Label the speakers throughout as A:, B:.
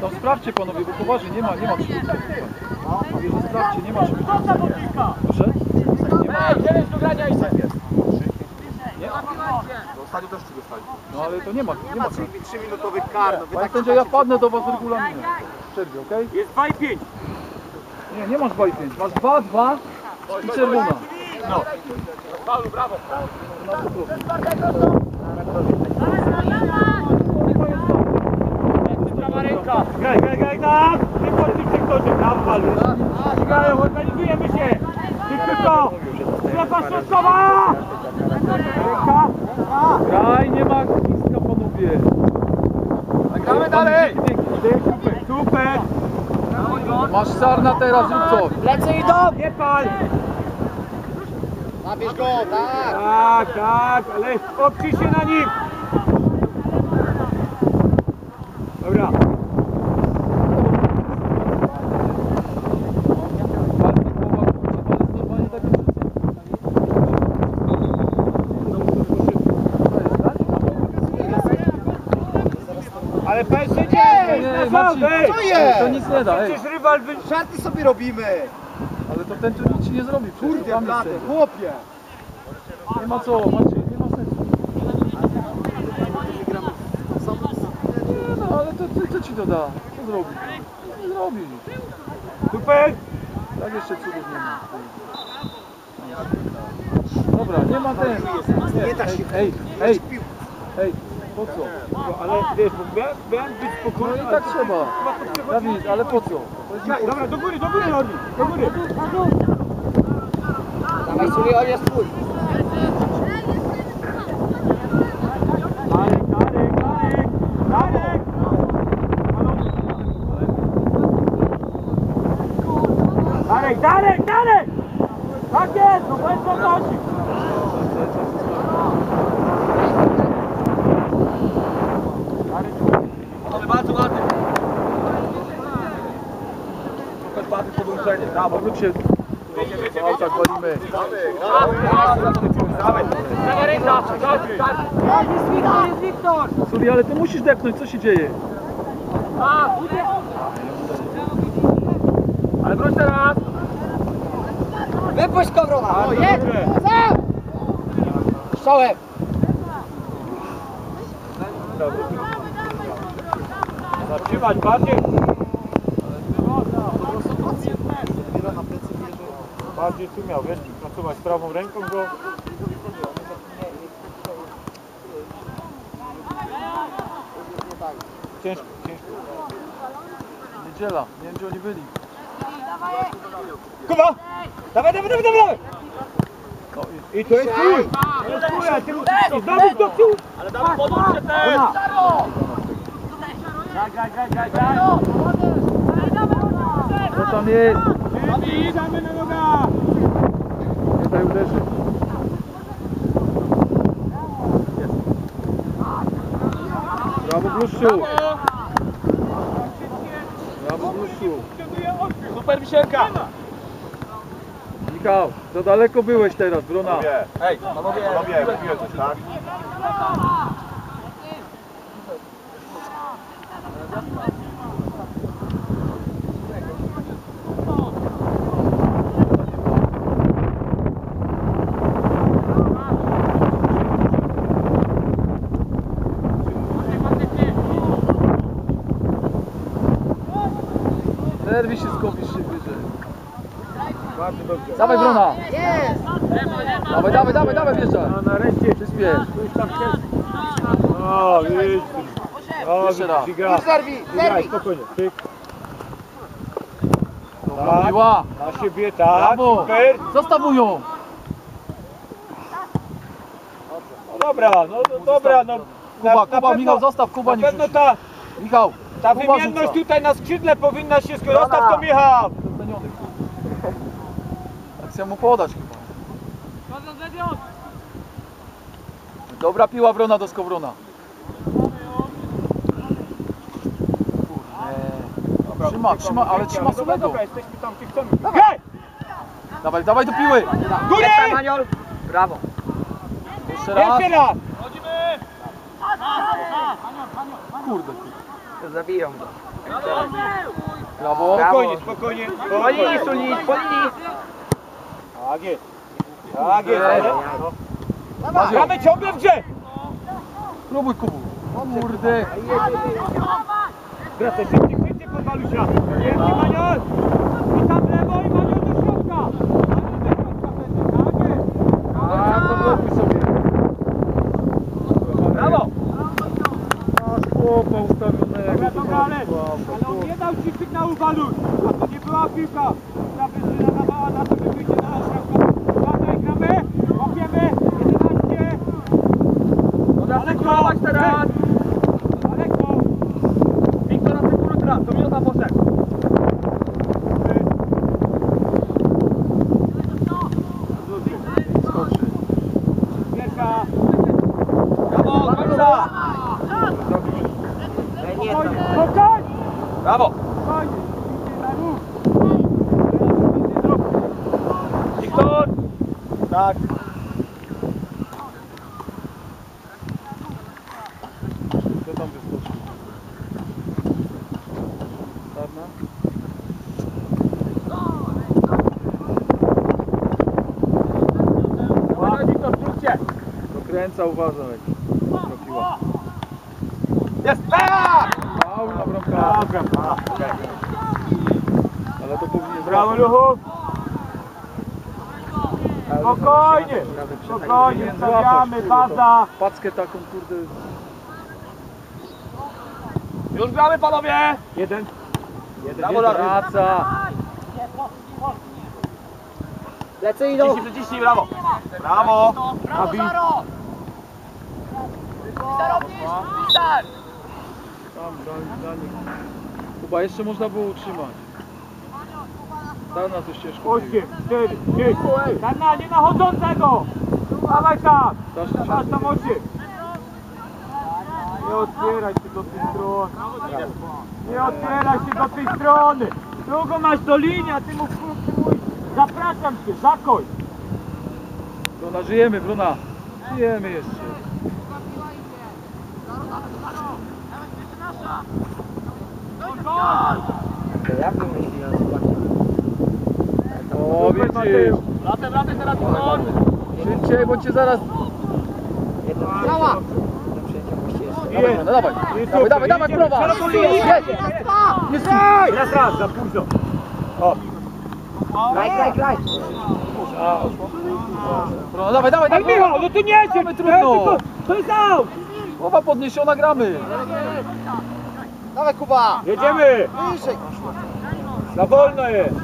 A: No sprawdźcie panowie, bo poważnie nie ma, nie ma że sprawdźcie, nie ma przywódcy. Proszę? Nie ma. Nie?
B: Ostatnio też ci dostali.
A: No ale to nie ma, nie ma.
B: 3-minutowy kar. No,
A: Panie
B: tak
A: sędzio, ja wpadnę do was regulaminem. W przerwie, okej?
C: Jest 2 i 5.
A: Nie, nie masz 2 i 5. Masz 2, 2 i czerwona.
C: No.
A: Na to proszę.
C: Prawa ręka. Graj, graj, graj, tak. Wychodź tym sektorze. Brawo, Walu. Ścigają, organizujemy się. Szybko. Strefa środkowa. Ręka.
A: Graj, nie ma niska panowie.
B: Gramy dalej!
C: Super, super.
A: Masz sarna teraz, zrób coś.
C: Lecę i do. Nie pal.
B: Zabierz go, tak!
C: Tak, tak, ale oprzyj się na nim. Dobra.
A: Bardziej głowa, kurczę, to jest normalnie takie życie.
C: Ale dzieje.
A: nie, Marcin,
B: co jest?
A: to nic nie da, ej.
C: Przecież rywal wy...
B: Żarty sobie robimy!
A: Ale to ten tu nic ci nie zrobi, przecież
B: Kurde,
A: tam jest
B: blady, chłopie!
A: Nie ma co, Marcin, nie ma sensu. Nie no, ale to, to, co ci to da? Co zrobi? Nie zrobi.
C: Super.
A: Tak jeszcze cudów nie ma. Dobra, nie ma ten.
B: Nie da się
A: Ej, ej, ej, po co?
C: No, ale wiesz, bo miałem, miałem być
A: No i
C: ale
A: tak trzeba. Dawid, ale po co? To jest
C: Dobra, do góry, do góry. Do góry.
B: Dawaj sobie, on jest twój!
C: Darek, Darek, Darek. Darek. Darek, Darek, Darek! Tak jest, no bez podnosi.
B: Ale bardzo ładny!
A: Podłączenie. Brawo, wróć się. O, walimy.
C: Prawa ręka, tak, tak. Jest Wiktor, jest Wiktor.
A: Suri, ale ty musisz depnąć, co się dzieje?
C: Ale wróć teraz.
B: Wypuść Kowrona! O, jest!
C: Dobrze.
B: Strzałem!
C: Zatrzymać bardziej. Bardziej tu miał, wiesz, pracować prawą ręką go. Ciężko, ciężko.
A: Niedziela, nie wiem gdzie oni byli.
C: Kuba! Dawaj, dawaj, dawaj, dawaj!
A: No i
C: I to jest twój! To jest twój, a ty i znowu do tyłu! Ale dawaj podłóżcie też! Graj, graj, graj, graj, graj!
A: co tam jest?
C: Wjeżdżamy na noga!
A: Brawo Bluszczu. Brawo Bluszczu.
C: Super wisielka!
A: Michał, za daleko byłeś teraz, Brona.
B: Ej, panowie, panowie, mówiłem coś, tak?
A: Nerwi się skopisz się wyżej.
C: Bardzo dobrze.
A: Dawaj Brona.
B: Jest!
A: Dawaj, dawaj, dawaj, dawaj wjeżdżaj.
C: A nareszcie
A: Przyspiesz.
C: Już tam jest. O, widzisz. O,
A: Jeszcze raz.
B: Już zerwij,
C: spokojnie. Tyk.
A: Dobra, miła.
C: Na siebie, tak.
A: Brawo.
C: Super.
A: Zostawują.
C: No dobra, no, no dobra, no.
A: Kuba, Kuba, Michał, zostaw, Kuba
C: Na
A: nie
C: pewno ta,
A: Michał,
C: ta
A: Kuba
C: wymienność
A: rzuca.
C: tutaj na skrzydle powinna się skończyć. Zostaw to Michał.
A: Doceniony. Akcja mu podać chyba. Dobra piła Wrona do Skowrona. Kurde. Trzyma, trzyma, ale trzyma
C: dobra, jesteśmy tam, gdzie chcemy. Graj!
A: Dawaj, dawaj do piły.
C: Góry!
B: Brawo!
A: Jeszcze raz.
C: Jeszcze raz!
A: Kurde.
B: Zabiją go.
A: Brawo.
C: Spokojnie, spokojnie.
B: Po linii, Sulik, po linii.
C: Tak jest. Tak jest. Gramy ciągle w grze.
A: Próbuj Kubu. Kurde.
C: Wracaj szybciej, szybciej pod Malusia. Jest Maniol. I tam w lewo i Maniol do środka. Maniol do środka wtedy, tak jest.
A: A, to blokuj sobie.
B: Brawo.
A: Masz chłopa ustawionego.
C: Dobra,
A: to
C: dobra, ale,
A: bardzo słabo,
C: ale on
A: chłop.
C: nie dał ci sygnału Waluś. A to nie była piłka. Ta wyżyna nadawała na to, że wyjdzie na środka. Gramy, gramy, łapiemy. 11.
B: Zasykulować teraz.
C: Daleko.
B: Wiktor Asekulutra, to minuta poszedł.
A: Skoczy.
C: Pierwsza.
B: Brawo, do końca.
A: Zabił.
C: Spokojnie, spokojnie.
B: Brawo.
C: Spokojnie. Idzie na ruch. Teraz będzie druk.
B: Wiktor. Tak.
A: Kto tam wyskoczył? Czarna? Dokręca, uważaj. Trafiła.
B: Jest.
A: Na bramka.
C: Brawo. Luchu. Spokojnie. Spokojnie, stawiamy, baza.
A: Packę taką, kurde.
B: Już gramy, panowie.
C: Jeden. Jeden,
B: Brawo,
C: jeden.
A: Praca.
B: Lecę idą. Ciśnij, przyciśnij, brawo. Brawo.
C: Abi.
A: Tam, dla, dla nich. Kuba, jeszcze można było utrzymać. Daj na to ścieżkę.
C: Osiem, cztery, pięć. Tam na nie nachodzącego. Dawaj tam. Masz tam osiem. Nie otwieraj się do tej strony. Nie otwieraj się do tej strony. Długo masz do linii, a ty mu. Zapraszam cię, zakoń.
A: Bruna, żyjemy, Bruna. Żyjemy jeszcze. O, widzisz.
B: Latem, latem, teraz Wiktor.
A: Szybciej, bo cię zaraz...
B: Cała.
A: Dawaj, no dawaj.
C: Jest
A: Dawaj, dawaj, dawaj,
C: jedziemy, linię.
A: Jedź. Jest
C: Raz, raz, za późno. O.
B: Graj, graj, graj.
A: Bruna, dawaj, dawaj, dawaj.
C: Michał, no to nie
A: Mamy trudno.
C: To jest out.
A: Głowa podniesiona, gramy.
B: Dawaj, Kuba.
C: Jedziemy.
B: Wyżej.
C: Za wolno jest.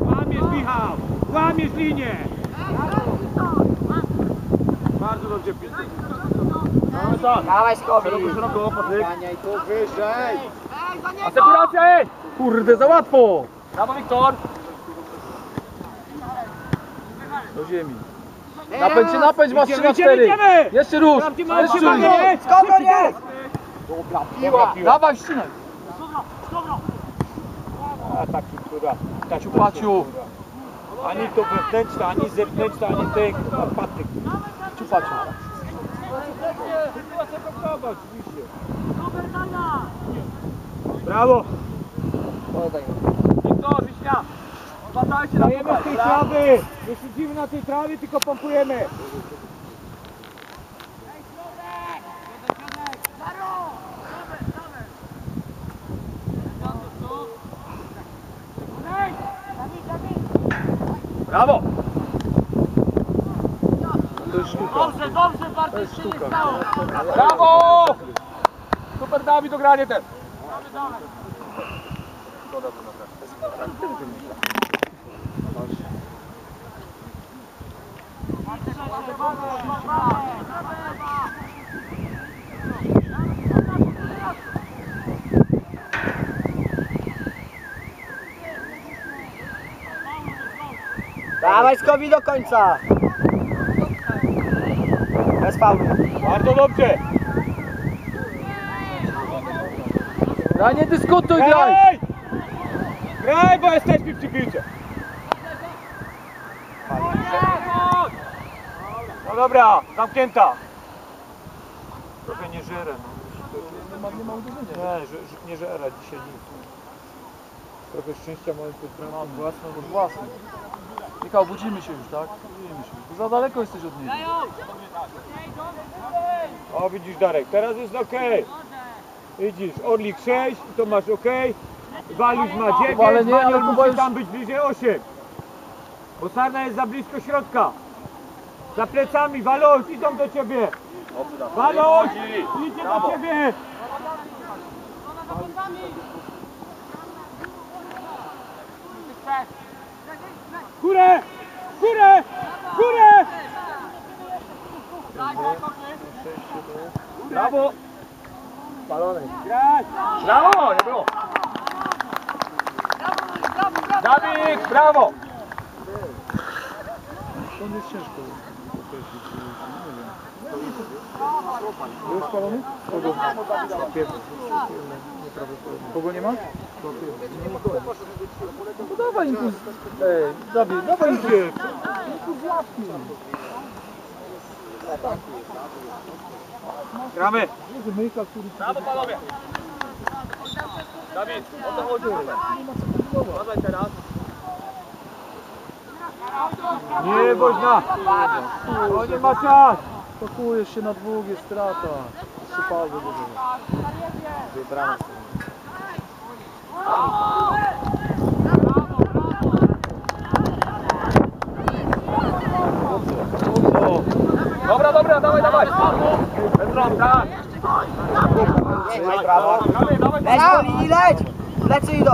C: Łamiesz Michał, łamiesz linię. Bardzo dobrze pięknie.
B: Dawaj, Skobi.
C: Szeroko, szeroko, Patryk.
B: Ganiaj tu wyżej.
A: Asekuracja, ej! Kurde, za łatwo.
B: Brawo, Wiktor.
A: Do ziemi. Napędź się, napędź, masz 3 na
C: Idziemy,
A: 4.
C: idziemy.
A: Jeszcze rusz. Jeszcze rusz.
B: Skoro jest.
C: Dobra piła.
A: Dawaj, ścinaj.
C: A taki, która...
A: Paciu, Paciu.
C: Ani to wewnętrzna, ani zewnętrzna, ani kurwa, patyk.
A: Paciu, Paciu.
C: oczywiście. Brawo!
B: Uważajcie na
C: Dajemy z tej trawy! Nie siedzimy na tej trawie, tylko pompujemy.
B: Brawo.
A: To jest sztuka. To jest sztuka.
B: Brawo. Super, Dawid, dogranie ten.
D: Dawaj Skobi do końca! Bez faulu.
C: Bardzo dobrze!
A: Ja nie dyskutuj, graj.
C: Graj! Graj, bo jesteśmy przy piłce. No dobra, zamknięta. Trochę nie żerę, no.
A: Nie ma, nie ma uderzenia.
C: Nie, że, nie żera dzisiaj nic. Trochę szczęścia mamy pod bramą.
A: Mam własną od własną. Michał, budzimy się już, tak? Budzimy się. Ty za daleko jesteś od niego.
C: O widzisz Darek, teraz jest ok. Widzisz, Orlik 6 i to masz ok. Walisz ma 9,
A: Kuba, ale nie, ale
C: Maniol musi
A: już-
C: tam być bliżej 8. Bo Sarna jest za blisko środka. Za plecami, Waloś, idą do ciebie. Waloś, idzie do ciebie. Górę, górę, górę. Brawo. Grać! Brawo! Nie było! Dawid, brawo!
A: To jest ciężko określić. Nie wiem. Był spalony? Kogo? Kogo nie ma? No dawaj impuls. Ej, Dawid, dawaj impuls. Impuls łapki.
C: Gramy!
B: Brawo panowie! Dawid, o to chodzi. Uważaj teraz.
C: Nie woźna! O nie ma czas!
A: Pakujesz się na dwóch, jest strata. Trzy pauzy do tego.
B: Dobra, dobra, dawaj, dawaj. Bez rąk, tak.
D: Jedź, brawo.
B: Dawaj, dawaj,
D: Leć leć! Plecy idą.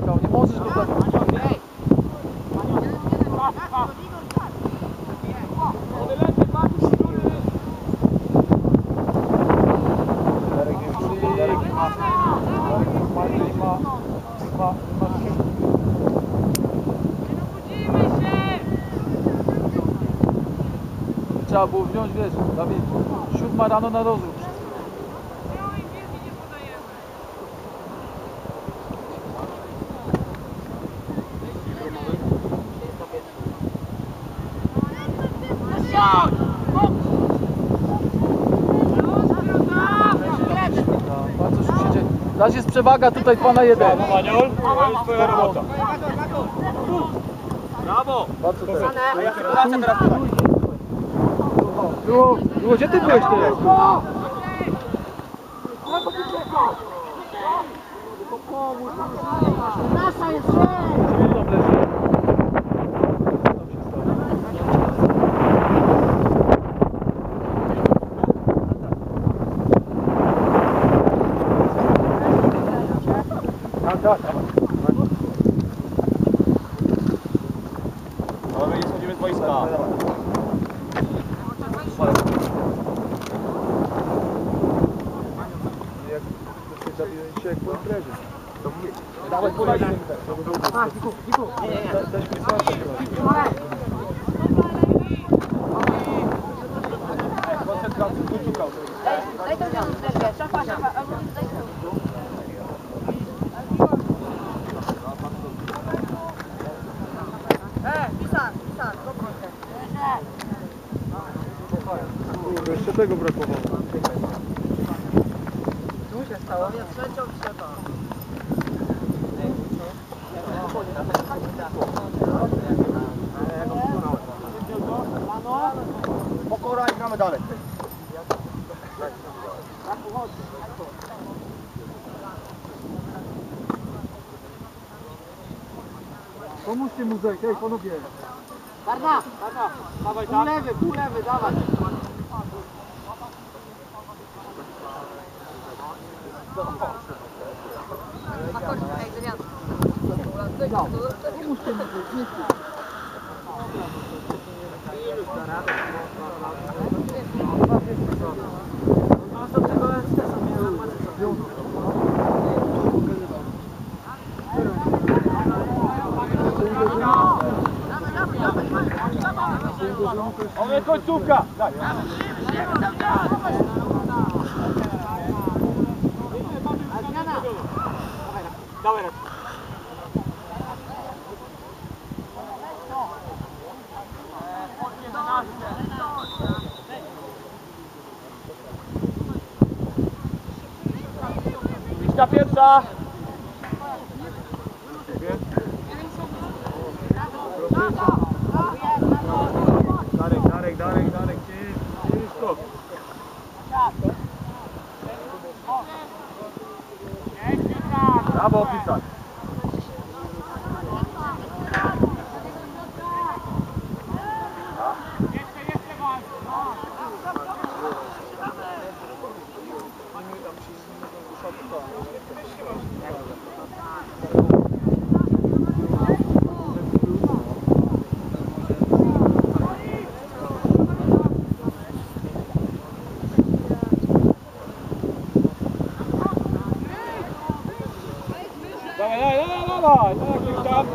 A: Michał, nie możesz go tak... Darek nie przyjdzie, Darek nie ma... Darek normalnie nie ma... Nie ma... Nie ma sił. Trzeba było wziąć, wiesz, Dawid, siódma rano na rozruch. No, bardzo szybko się dzieje. Raz jest przewaga tutaj 2 na 1.
C: Maniol, to jest twoja robota.
B: Brawo.
A: Bardzo teraz.
B: Teraz.
A: Było, było, gdzie ty byłeś teraz? Tak, tego brakowało. Pomóżcie mu zejść, ej panowie.
E: Barna,
C: Dawaj
E: pół
C: tam.
E: lewy, pół lewy, dawaj.
A: Pomóżcie mu zejść, nie chcę.
E: Następnego STS-a mnie zapłacę.
C: Końcówka! Daj. Dawaj, Radek.
F: Liczka pierwsza.
C: Darek, Darek, Darek, Darek, cięż- ciężko.
F: Brawo, opisać.
C: Dawaj, dawaj, dawaj, gdzieś tam.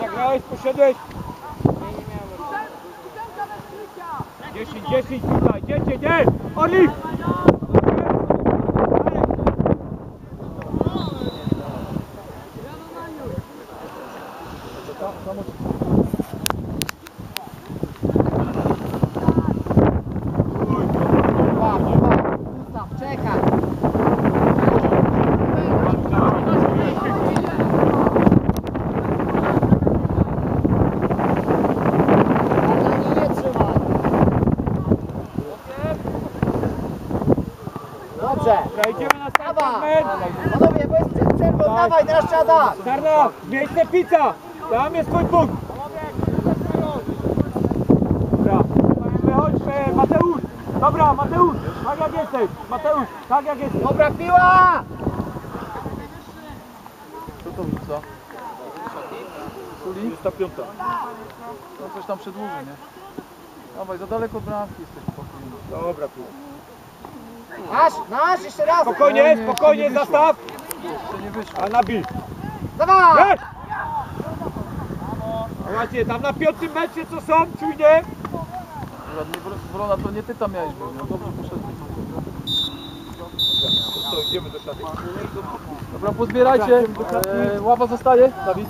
C: Zagrałeś, poszedłeś. 10, 10 tutaj, 10, nie! Orlik!
B: Ustaw, czekaj. Nie trzymaj. Dobrze.
C: Dobra, idziemy na start,
B: Dawaj.
C: fragment.
B: Panowie, bo jest przed przerwą, dawaj, teraz trzeba dać.
C: Sarna, miejsce pizza! Tam jest twój punkt! Dobra, wychodź Mateusz! Dobra, Mateusz, tak jak jesteś! Mateusz, tak jak jesteś!
B: Dobra, piła!
A: Co to wrzuca? Suli?
C: 25.
A: No coś tam przedłuży, nie? Dawaj, za daleko od bramki jesteś spokojnie.
C: Dobra, tu.
B: Nasz, nasz, jeszcze raz.
C: Spokojnie,
A: nie,
C: spokojnie, zastaw! A nabij!
B: Dawaj!
C: Jedź! Słuchajcie, tam na piątym metrze co są, czujnie!
A: Wrona, to nie ty tam miałeś być, no dobrze poszedłeś.
C: To idziemy do szatni.
A: Dobra, pozbierajcie. E, ława zostaje, Dawid.